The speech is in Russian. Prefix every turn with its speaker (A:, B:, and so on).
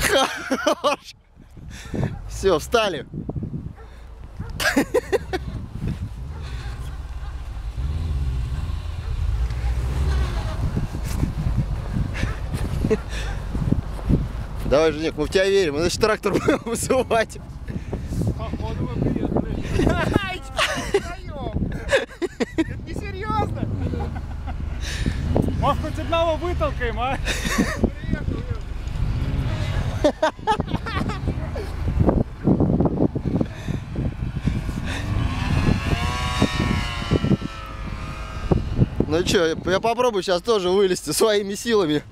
A: Хорош. Все, встали. Давай, Женек, мы в тебя верим. Мы, значит, трактор будем вызывать.
B: Походу вы приехали. Это несерьезно. Может, хоть одного вытолкаем, а?
A: Ну что, я попробую сейчас тоже вылезти своими силами.